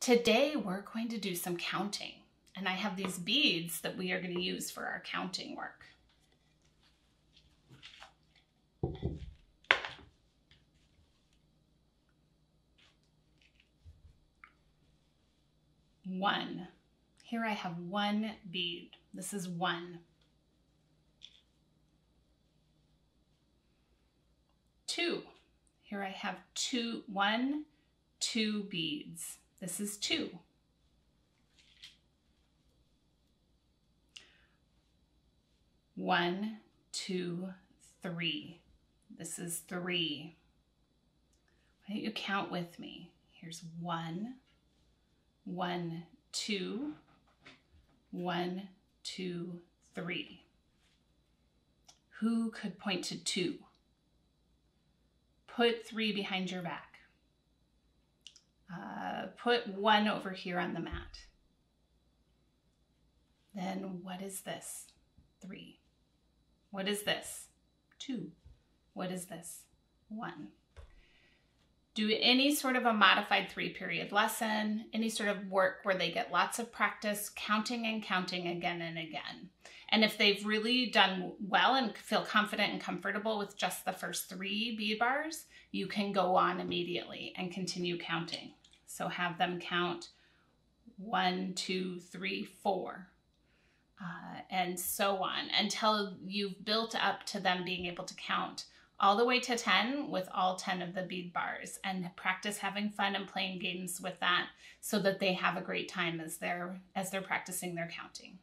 Today we're going to do some counting and I have these beads that we are going to use for our counting work. One. Here I have one bead. This is one. Two. Here I have two, one, two beads. This is two. One, two, three. This is three. Why don't you count with me? Here's one, one, two, one, two, three. Who could point to two? Put three behind your back. Uh, put one over here on the mat. Then what is this? Three. What is this? Two. What is this? One. Do any sort of a modified three period lesson, any sort of work where they get lots of practice counting and counting again and again. And if they've really done well and feel confident and comfortable with just the first three bead bars, you can go on immediately and continue counting. So have them count one, two, three, four, uh, and so on until you've built up to them being able to count all the way to 10 with all 10 of the bead bars and practice having fun and playing games with that so that they have a great time as they're as they're practicing their counting.